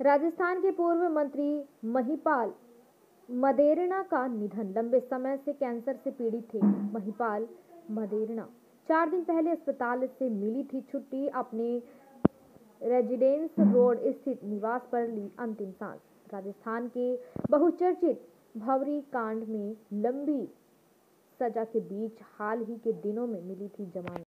राजस्थान के पूर्व मंत्री महिपाल मदेरणा का निधन। लंबे समय से कैंसर से पीड़ित थे महिपाल मदेरणा चार दिन पहले अस्पताल से मिली थी छुट्टी। अपने रेजिडेंस रोड स्थित निवास पर ली अंतिम सांस। राजस्थान के बहुचर्चित भवरी कांड में लंबी सजा के बीच हाल ही के दिनों में मिली थी जमानत।